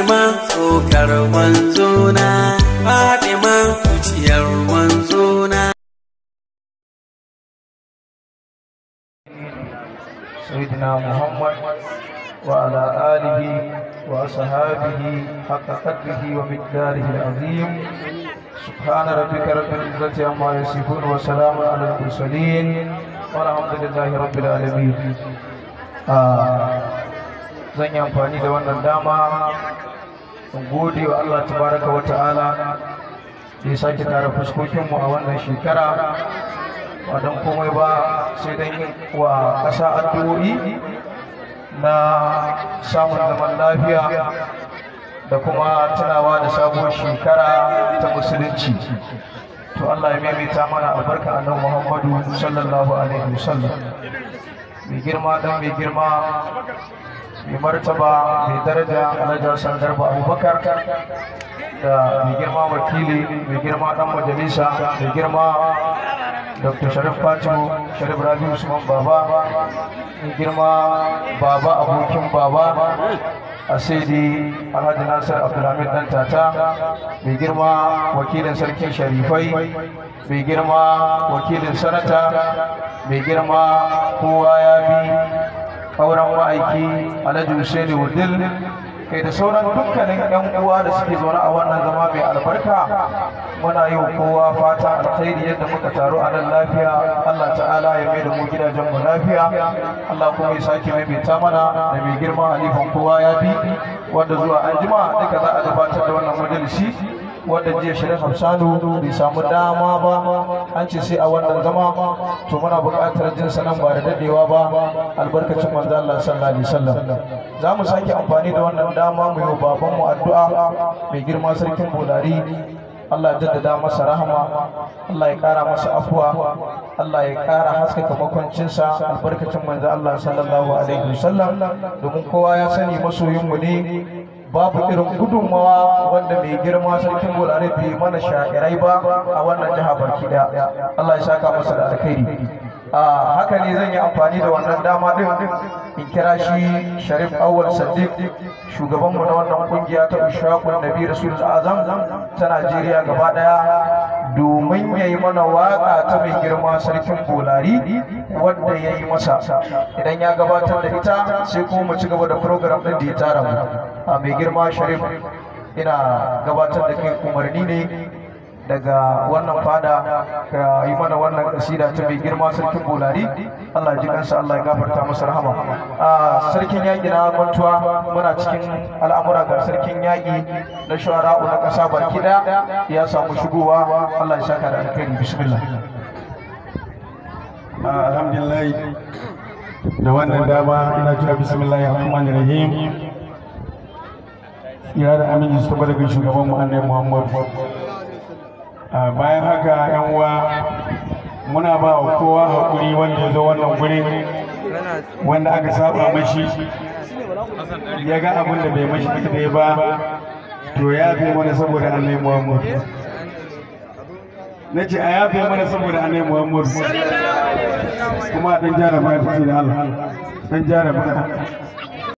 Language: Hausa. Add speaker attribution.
Speaker 1: Fatima tsokar manzona Fatima zuciyar manzona
Speaker 2: سيدنا محمد وعلى آله وأصحابه حق قدره ومقداره العظيم سبحان ربك رب العزة عما يصفون وسلام على المرسلين والحمد لله رب العالمين Zan yi amfani da wannan dama in gode wa Allah tabaraka wa ta'ala da ya sake tara fuskokinmu a wannan shekara. Ba don komai ba sai don yin wa ƙasa addu'o'i na samun zaman lafiya da kuma tunawa da sabuwar shekara ta musulunci. To Allah ya maimaita mana albarka annabi Muhammadu sallallahu alaihi wasallam. Mai girma dan mai girma mai martaba mai daraja alhaji sandar ba abubakar da mai girma wakili mai girma dan majalisa mai girma dr sharif fatimu sharif rabi usman baba mai girma baba abokin baba a saidi alhaji nasir abdulhamid dan tata mai girma wakilin sarkin sharifai mai girma wakilin sanata mai girma kowa ya bi auren ma'aiki alhaji husaini wudil kai da sauran dukkanin yan uwa da suke zaune a wannan zama mai albarka muna yi wa kowa fata alkhairi yadda muka taru a nan lafiya. Allah ta'ala ya mai da mu gidajen mu lafiya. Allah kuma ya sake maimaita mana da mai girma halifan kowa ya bi wanda zuwa anjima duka za a gabatar da wannan majalisi. Wanda jiya shirin hamsanu bai samu dama ba an ce sai a wannan zama. To muna buƙatar jin sanan ba da dadewa ba. Albarkacin manzo Allah sallallahu alaihi wasallam. Za mu sake amfani da wannan dama mu yi baban mu addu'a mai girma sarkin bolari. Allah ya jaddada masa rahama Allah ya kara masa afuwa Allah ya kara haskaka makwancinsa albarkacin manzo Allah sallallahu alaihi wasallam. Domin kowa ya sani masoyin mu ne babu irin gudunmawa wanda mai girma sarkin bolare bai mana sha'irai ba a wannan jiha baki ɗaya. Allah ya saka masa da alkhairi. Haka ne zan yi amfani da wannan dama din in kira shi Sharif Awwal Sadiq shugaban mu na wannan ƙungiya ta Ushaqun Nabi Rasul Azam ta Najeriya gaba ɗaya domin ya yi mana waƙa ta mai girma sarkin bolari wadda ya yi masa. Idan ya gabatar da ita sai kuma mu ci gaba da program din da ya tara mu. A mai girma sharif ina gabatar da kai umarni ne daga wannan fada ka yi mana wannan kasida ta mai girma sarkin bolari. Allah ji kansa Allah ya gafarta masa rahama. Sarkin yaƙi na mantuwa muna cikin al'amura ga sarkin yaƙi na shuwara'u na ƙasa baki ɗaya. Ya samu shigowa Allah ya saka da alkhairi. Bismillah.
Speaker 3: Alhamdulillah. Da wannan dama ina cewa bismillahir rahmanir rahim ya da aminci su tabbata ga shugaban mu annabi Muhammad. Bayan haka yan uwa muna ba wa kowa haƙuri wanda ya zo wannan guri wanda aka saba mashi ya ga abin da bai mashi daidai ba to ya fi mana saboda annabi Muhammad. Na ce a yafe mana saboda annabi Muhammad. Kuma dan jaraba ta da Allah dan jaraba